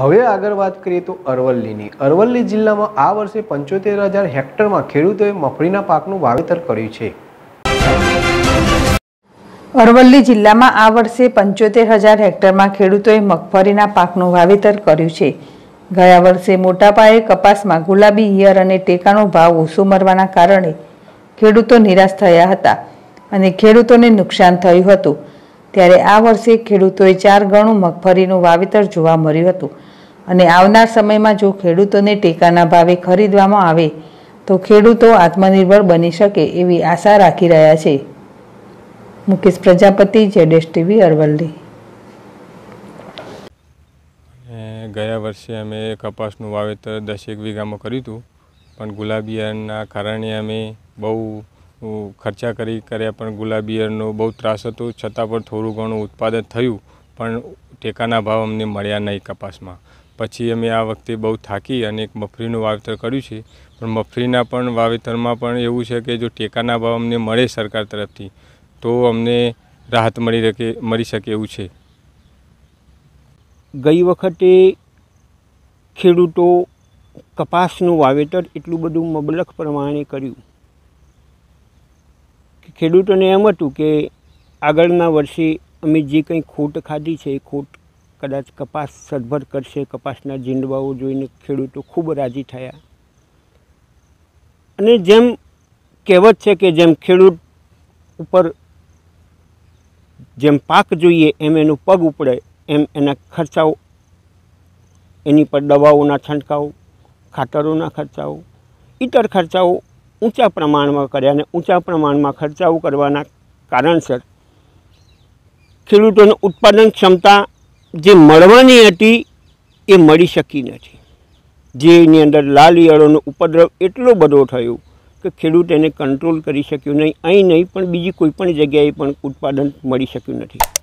હવે આગળ વાત કરીએ તો અરવલ્લીની. અરવલ્લી જિલ્લામાં આ વર્ષે પંચોતેર હજાર હેક્ટરમાં ખેડૂતોએ મગફળીના પાકનું વાવેતર કર્યું છે. અરવલ્લી જિલ્લામાં આ વર્ષે પંચોતેર હજાર હેક્ટરમાં ખેડૂતોએ મગફળીના પાકનું વાવેતર કર્યું છે. ગયા વર્ષે મોટા પાયે કપાસમાં ગુલાબી ઈયર અને ટેકાનો ભાવ ઓછો મરવાના કારણે ખેડૂતો નિરાશ થયા હતા અને ખેડૂતોને નુકસાન થયું હતું. ત્યારે આ વર્ષે ખેડૂતોએ ચાર ગણું મગફળીનું વાવેતર જોવા મળ્યું હતું. અને આવનાર સમયમાં જો ખેડૂતોને ટેકાના ભાવે ખરીદવામાં આવે, તો ખેડૂતો આત્મનિર્ભર બની શકે એવી આશા રાખી રહ્યા છે. મુકેશ પ્રજાપતિ જેડેશ ટીવી, અરવલ્લી. ગયા વર્ષે અમે કપાસનું વાવેતર દસેક વીઘામાં કર્યું હતું, પણ ગુલાબિયાના કારણે અમે બહુ ખર્ચા કરી કર્યા પણ ગુલાબિયરનો બહુ ત્રાસ હતો. છતાં પણ થોડું ઘણું ઉત્પાદન થયું, પણ ટેકાના ભાવ અમને મળ્યા નહીં કપાસમાં. પછી અમે આ વખતે બહુ થાકી અને એક મફરીનું વાવેતર કર્યું છે. પણ મફરીના પણ વાવેતરમાં પણ એવું છે કે જો ટેકાના ભાવ અમને મળે સરકાર તરફથી, તો અમને રાહત મળી શકે મળી શકે એવું છે. ગઈ વખતે ખેડૂતો કપાસનું વાવેતર એટલું બધું મબલખ પ્રમાણે કર્યું. ખેડૂતોને એમ હતું કે આગળના વર્ષે અમે જે કંઈ ખોટ ખાધી છે, એ ખોટ કદાચ કપાસ સદભર કરશે. કપાસના જીંડવાઓ જોઈને ખેડૂતો ખૂબ રાજી થયા. અને જેમ કહેવત છે કે જેમ ખેડૂત ઉપર જેમ પાક જોઈએ, એમ એનો પગ ઉપડે, એમ એના ખર્ચાઓ, એની પર દવાઓના છંટકાવ, ખાતરોના ખર્ચાઓ ઇતર ખર્ચાઓ ઊંચા પ્રમાણમાં કર્યા અને ઊંચા પ્રમાણમાં ખર્ચાઓ કરવાના કારણસર ખેડૂતોને ઉત્પાદન ક્ષમતા જે મળવાની હતી એ મળી શકી નથી. જેની અંદર લાલ ઈયળોનો ઉપદ્રવ એટલો બધો થયો કે ખેડૂત એને કંટ્રોલ કરી શક્યો નહીં. અહીં નહીં પણ બીજી કોઈ પણ જગ્યાએ પણ ઉત્પાદન મળી શક્યું નથી.